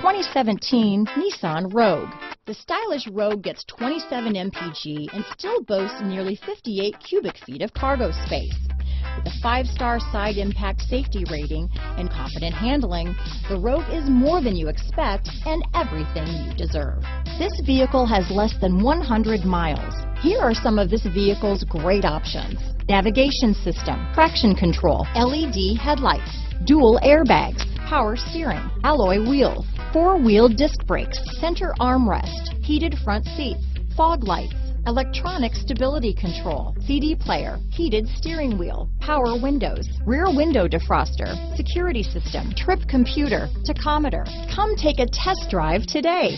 2017 Nissan Rogue. The stylish Rogue gets 27 mpg and still boasts nearly 58 cubic feet of cargo space. With a five-star side impact safety rating and confident handling, the Rogue is more than you expect and everything you deserve. This vehicle has less than 100 miles. Here are some of this vehicle's great options. Navigation system, traction control, LED headlights, dual airbags, power steering, alloy wheels, four-wheel disc brakes, center armrest, heated front seats, fog lights, electronic stability control, CD player, heated steering wheel, power windows, rear window defroster, security system, trip computer, tachometer. Come take a test drive today.